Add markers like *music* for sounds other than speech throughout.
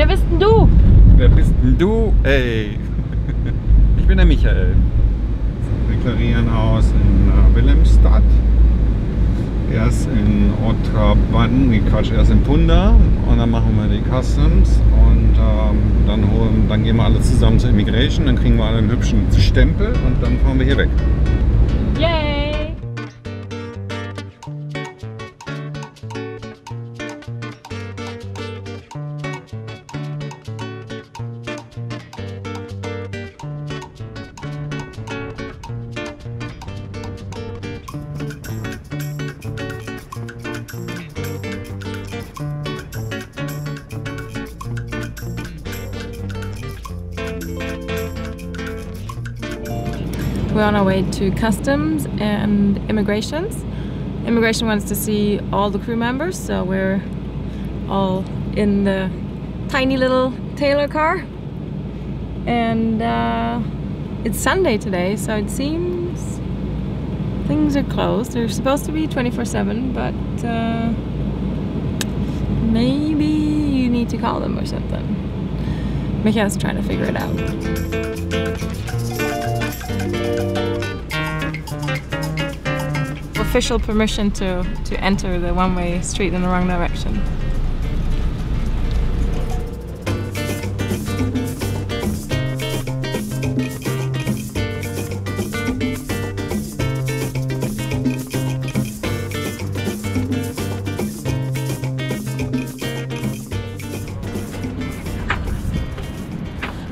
Wer bist denn du? Wer bist denn du? Ey. *laughs* Ich bin der Michael. Wir deklarieren aus in äh, Wilhelmstadt. Erst in Otraban, nee Quatsch, erst in Punda und dann machen wir die Customs und ähm, dann, holen, dann gehen wir alle zusammen zur Immigration, dann kriegen wir alle einen hübschen Stempel und dann fahren wir hier weg. Yay! We're on our way to customs and immigrations. Immigration wants to see all the crew members, so we're all in the tiny little Taylor car. And uh, it's Sunday today, so it seems things are closed. They're supposed to be 24 7, but uh, maybe you need to call them or something. Michael's trying to figure it out. Official permission to, to enter the one-way street in the wrong direction.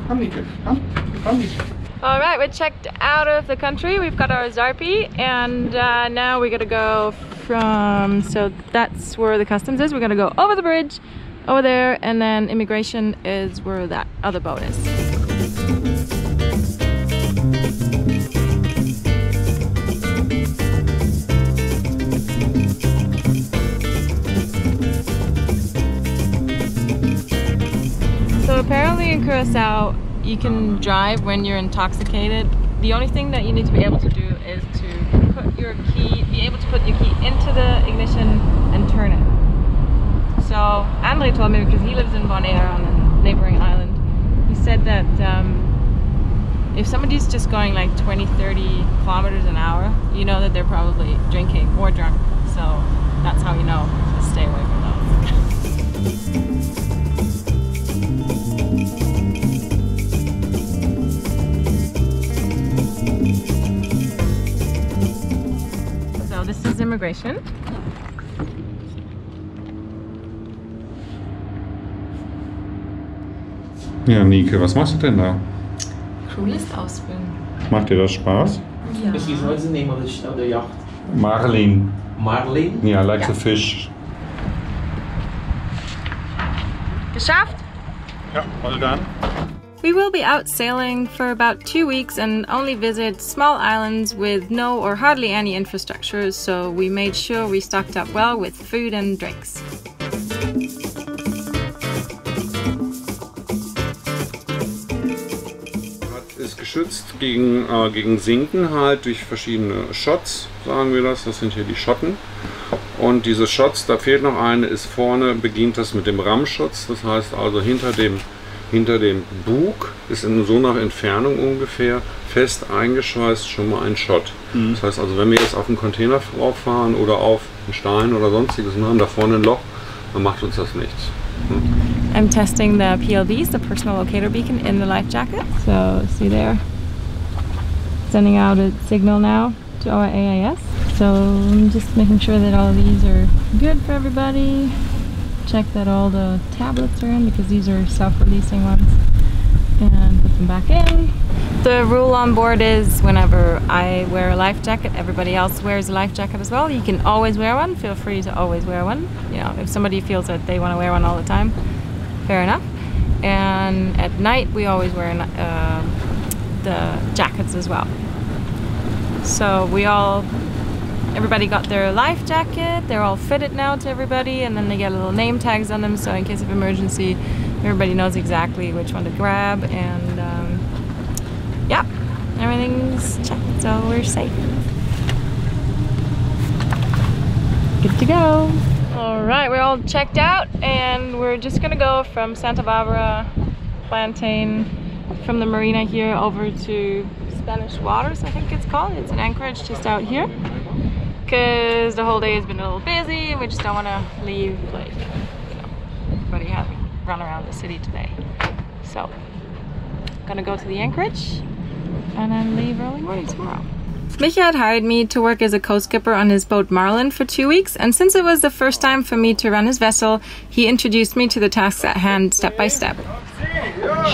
Komm, Nike, komm, komm, Nike. All right, we're checked out of the country. We've got our zarpe, and uh, now we gotta go from. So that's where the customs is. We're gonna go over the bridge, over there, and then immigration is where that other boat is. So apparently in Curacao, you can drive when you're intoxicated. The only thing that you need to be able to do is to put your key, be able to put your key into the ignition and turn it. So Andre told me because he lives in Bonaire on a neighboring island. He said that um, if somebody's just going like 20, 30 kilometers an hour, you know that they're probably drinking or drunk. So that's how you know this is immigration. Ja, Nike, was machst du denn da? Crewlist ausfüllen. Macht dir das Spaß? Ja. Excuse, what is the name of the, sh- of the yacht? Marlin. Marlin? Yeah, like Ja. the fish. Geschafft! Ja, well done. We will be out sailing for about two weeks and only visit small islands with no or hardly any infrastructure, so we made sure we stocked up well with food and drinks. Ist geschützt gegen, äh, gegen Sinken halt durch verschiedene Shots, sagen wir das. Das sind hier die Schotten. Und diese Shots, da fehlt noch eine, ist vorne, beginnt das mit dem Rammschutz. Das heißt also hinter dem, hinter dem Bug ist in so nach Entfernung ungefähr fest eingeschweißt schon mal ein Shot. Das heißt also, wenn wir jetzt auf einen Container rauffahren oder auf einen Stein oder sonstiges und haben da vorne ein Loch, dann macht uns das nichts. I'm testing the PLBs, the personal locator beacon, in the life jacket. So, see there? Sending out a signal now to our AIS. So, I'm just making sure that all of these are good for everybody. Check that all the tablets are in because these are self releasing ones. And put them back in. The rule on board is whenever I wear a life jacket, everybody else wears a life jacket as well. You can always wear one. Feel free to always wear one. You know, if somebody feels that they want to wear one all the time, fair enough. And at night, we always wear uh, the jackets as well. So we all, everybody got their life jacket. They're all fitted now to everybody, and then they get little name tags on them. So in case of emergency, everybody knows exactly which one to grab. And um, yeah, everything's checked, so we're safe. Good to go. All right, we're all checked out and we're just gonna go from Santa Barbara Plantation from the marina here over to Spanish Waters, I think it's called. It's an Anchorage, just out here. Because the whole day has been a little busy and we just don't want to leave, like, you know, everybody having run around the city today. So, gonna go to the Anchorage and then leave early morning tomorrow. Micha had hired me to work as a co-skipper on his boat Marlin for two weeks, and since it was the first time for me to run his vessel, he introduced me to the tasks at hand step by step.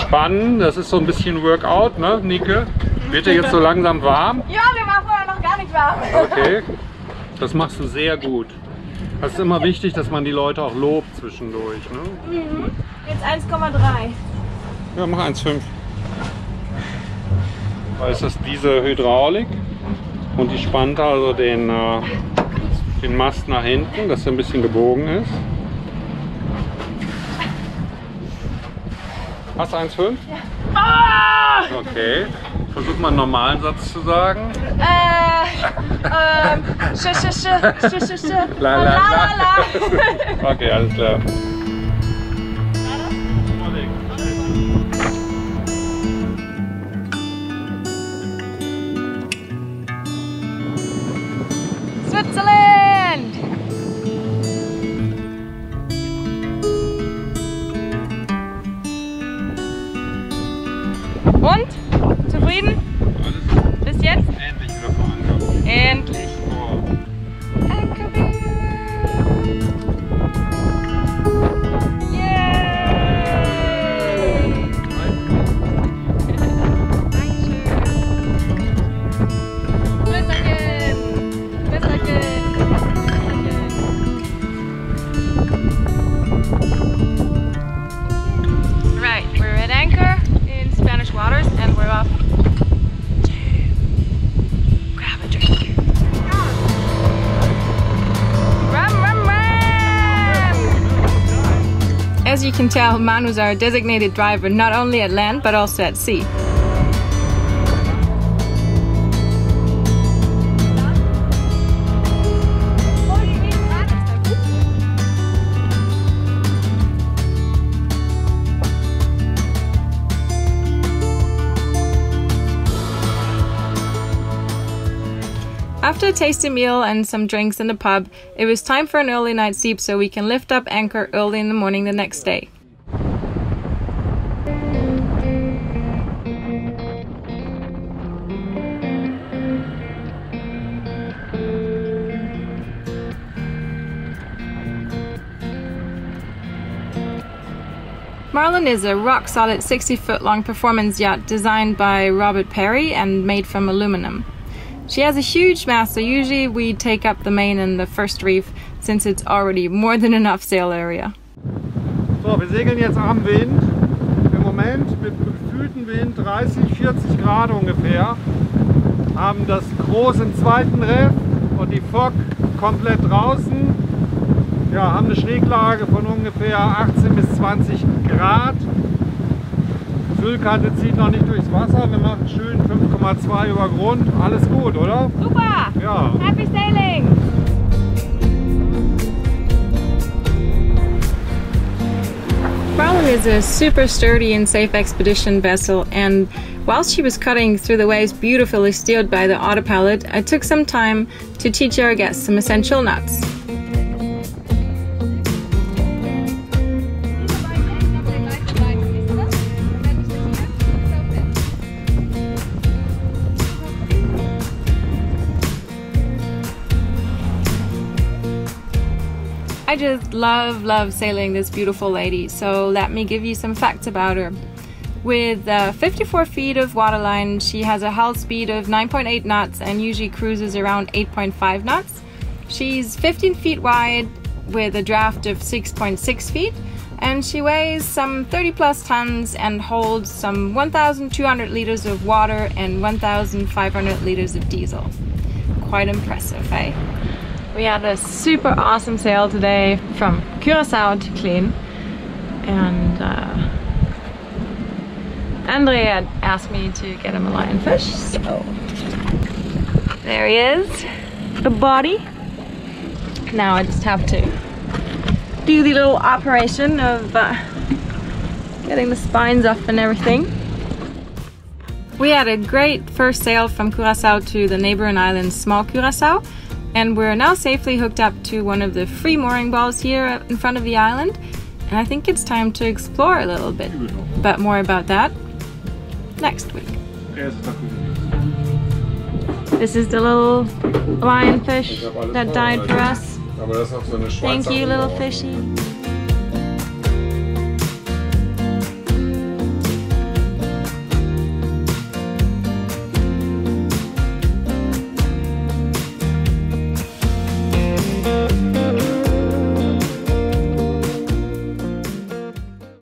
Spannend, das ist so ein bisschen Workout, ne, Nike? Wird dir jetzt so langsam warm? Ja, mir war vorher noch gar nicht warm. Okay, *laughs* das machst du sehr gut. Das ist immer wichtig, dass man die Leute auch lobt zwischendurch. Ne? Jetzt 1,3. Ja, mach 1,5. Da ist das diese Hydraulik und die spannt also den, äh, den Mast nach hinten, dass er ein bisschen gebogen ist. Hast du 1,5? Ah! Okay. Versuch mal einen normalen Satz zu sagen. Äh, ähm, sch, sch, sch, sch, sch, sch. La, la, la, la. Okay, alles klar. Switzerland! As you can tell, Manu's our designated driver not only at land but also at sea. After a tasty meal and some drinks in the pub, it was time for an early night sleep so we can lift up anchor early in the morning the next day. Marlin is a rock solid 60 foot long performance yacht designed by Robert Perry and made from aluminum. She has a huge mast, so usually we take up the main and the first reef since it's already more than enough sail area. So, wir segeln jetzt am Wind. Im Moment mit gefühlten Wind 30, 40 Grad ungefähr. Haben das Groß im zweiten Reff und die Fock komplett draußen. Ja, haben eine Schräglage von ungefähr 18 bis 20 Grad. Füllkante zieht noch nicht durchs Wasser. Wir machen schön 5,2 über Grund. Alles gut, oder? Super! Ja. Happy sailing! Marlin is a super sturdy and safe expedition vessel, and whilst she was cutting through the waves beautifully steered by the autopilot, I took some time to teach our guests some essential knots. I just love, love sailing this beautiful lady, so let me give you some facts about her. With uh, 54 feet of waterline, she has a hull speed of 9.8 knots and usually cruises around 8.5 knots. She's 15 feet wide with a draft of 6.6 feet, and she weighs some 30 plus tons and holds some 1,200 liters of water and 1,500 liters of diesel. Quite impressive, eh? We had a super awesome sail today from Curacao to Klein. And uh, Andre had asked me to get him a lionfish, so there he is, the body. Now I just have to do the little operation of uh, getting the spines off and everything. We had a great first sail from Curacao to the neighboring island Small Curacao and we're now safely hooked up to one of the free mooring balls here in front of the island and I think it's time to explore a little bit. But more about that next week. This is the little lionfish that died for us. Thank you, little fishy.